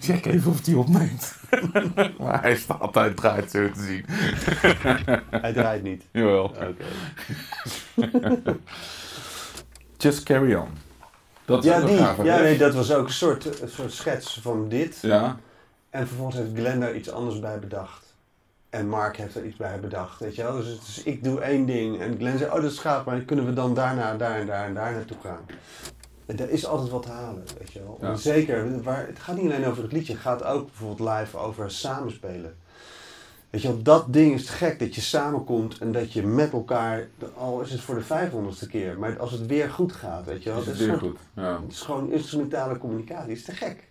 Check even of hij opneemt. maar hij staat, hij draait zo te zien. Hij draait niet. Jawel. Oké. Just carry on. Dat is Ja, die. Ja, nee, dat was ook een soort, een soort schets van dit. Ja, En vervolgens heeft Glenn daar iets anders bij bedacht. En Mark heeft er iets bij bedacht, weet je wel. Dus, is- ik doe één ding en Glenn zei, oh dat is gaaf, maar kunnen we dan daarna, daar en daar en daar naartoe gaan. En er is altijd wat te halen, weet je wel. Ja. Zeker, waar, het gaat niet alleen over het liedje, het gaat ook bijvoorbeeld live over samenspelen. Weet je wel, dat ding is te gek, dat je samenkomt en dat je met elkaar, al is het voor de vijfhonderdste keer, maar als het weer goed gaat, weet je wel. is het weer gewoon- goed. Ja. het is gewoon instrumentale communicatie, het is te gek.